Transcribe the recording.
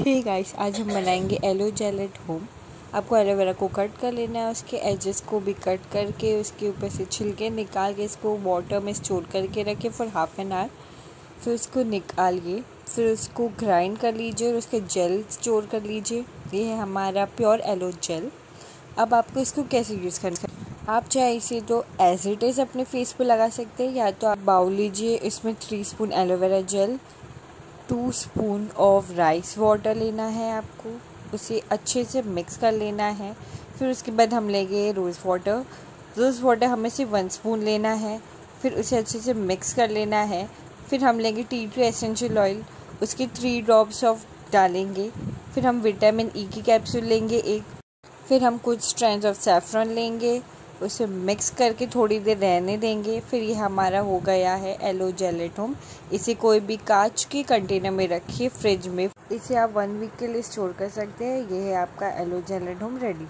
Hey guys आज हम बनाएँगे एलो जेल एट होम आपको एलोवेरा को कट कर लेना है, उसके एजेस को भी कट करके, उसके ऊपर से छिलके निकाल के इसको वाटर में स्टोर करके रखें फॉर हाफ़ एन आवर फिर उसको निकालिए, फिर उसको ग्राइंड कर लीजिए और उसके जेल स्टोर कर लीजिए. ये है हमारा प्योर एलो जेल अब आपको इसको कैसे यूज़ करना है? आप चाहे इसे तो एज इट इज़ अपने फेस पे लगा सकते हैं, या तो आप बाउल लीजिए, इसमें three spoon aloe vera gel two spoon of rice water लेना है आपको। उसे अच्छे से मिक्स कर लेना है। फिर उसके बाद हम लेंगे रोज़ वाटर रोज़ वाटर हमें सिर्फ़ वन स्पून लेना है। फिर उसे अच्छे से मिक्स कर लेना है। फिर हम लेंगे टी टू एसेंशियल ऑयल उसके थ्री ड्रॉप्स ऑफ़ डालेंगे। फिर हम विटामिन ई e की कैप्सूल लेंगे एक। फिर हम कुछ स्ट्रेंथ ऑफ़ सेफ्रॉन लेंगे। उसे मिक्स करके थोड़ी देर रहने देंगे, फिर ये हमारा हो गया है एलो जेलेटोम इसे कोई भी कांच के कंटेनर में रखिए फ्रिज में। इसे आप वन वीक के लिए स्टोर कर सकते हैं। ये है आपका एलो जेलेटोम रेडी